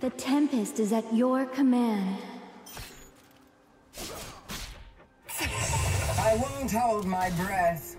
The Tempest is at your command. I won't hold my breath.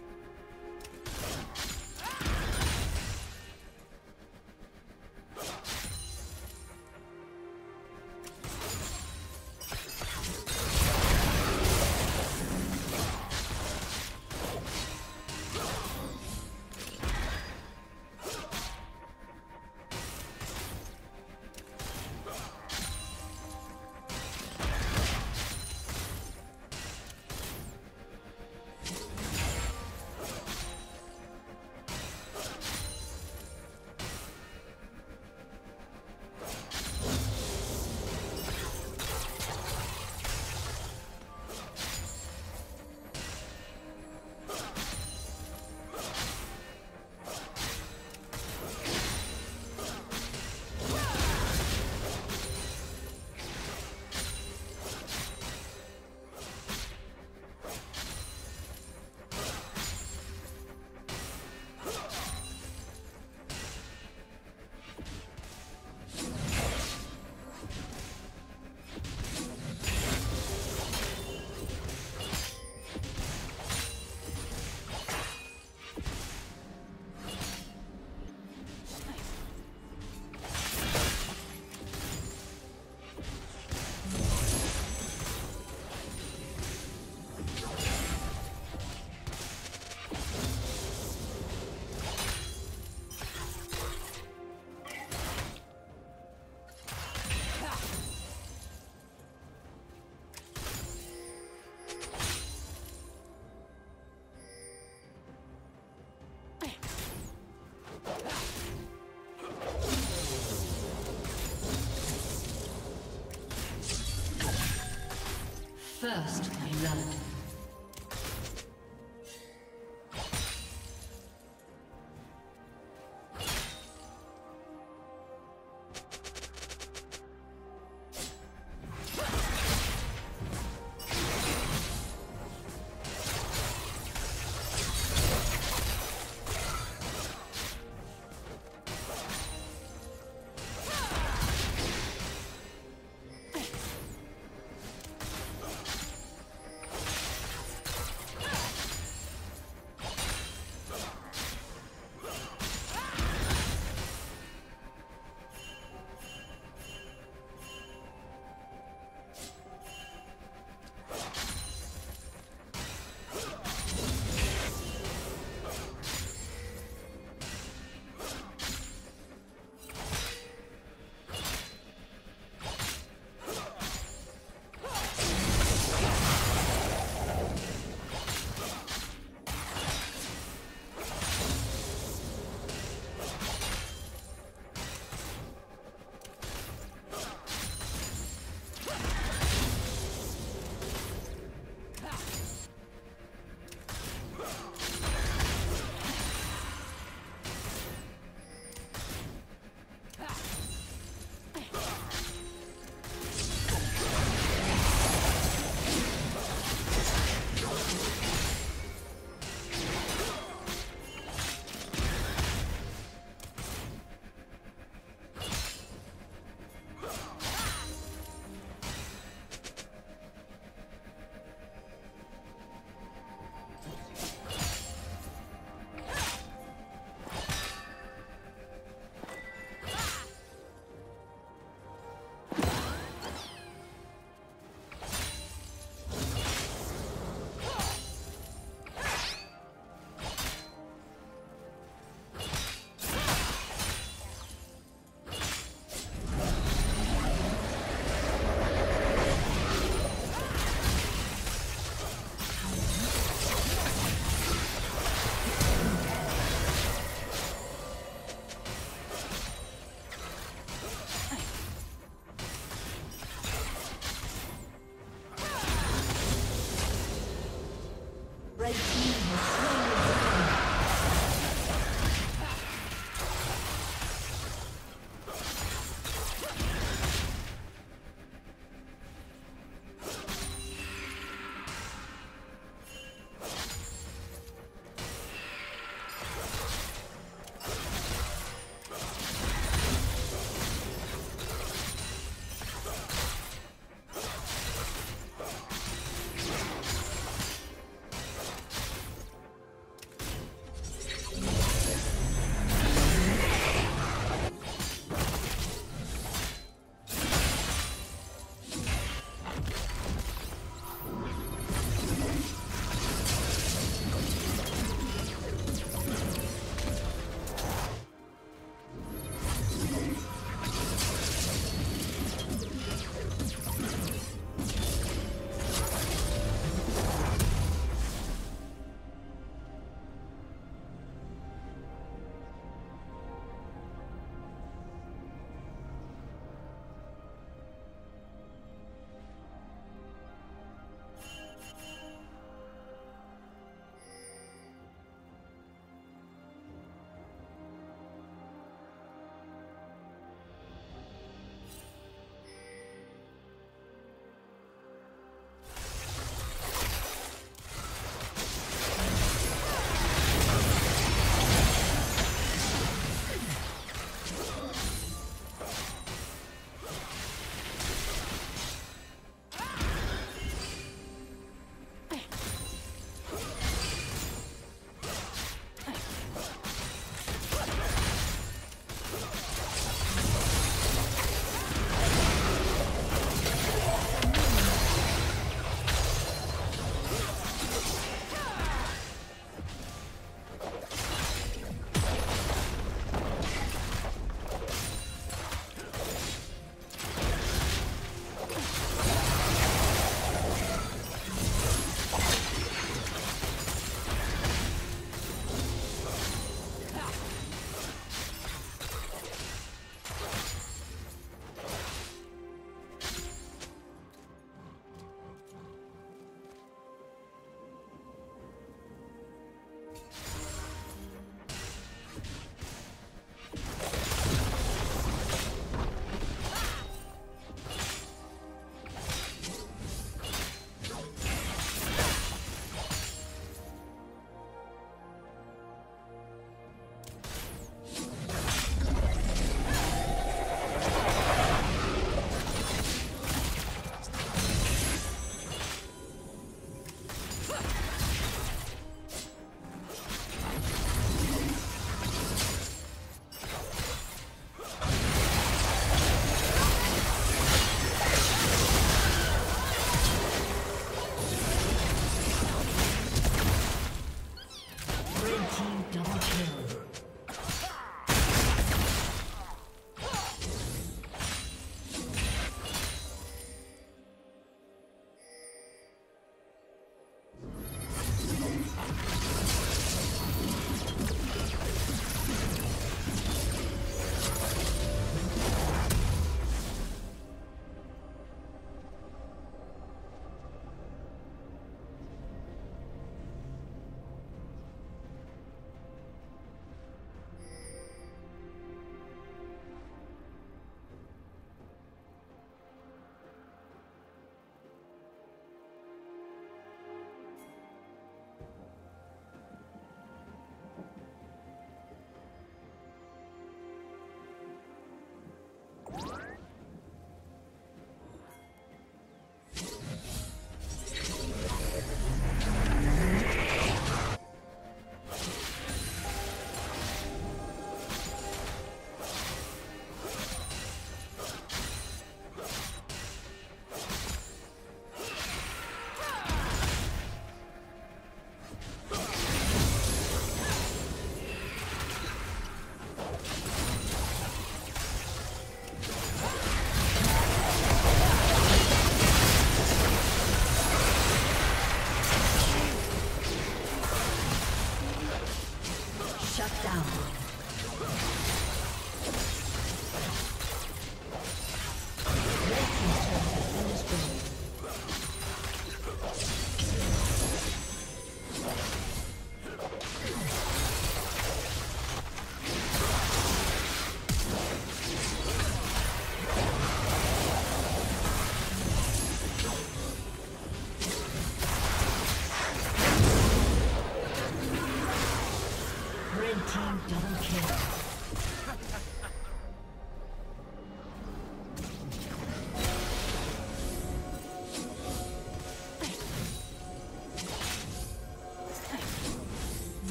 First blood.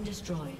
Been destroyed.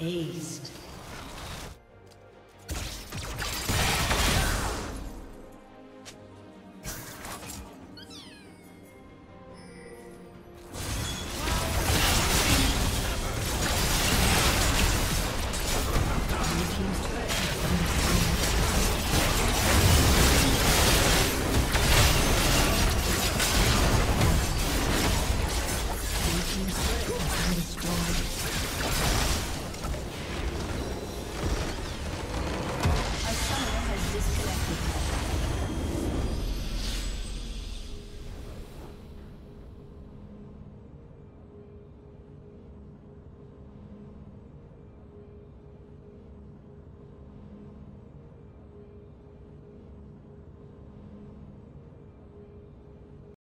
Aced.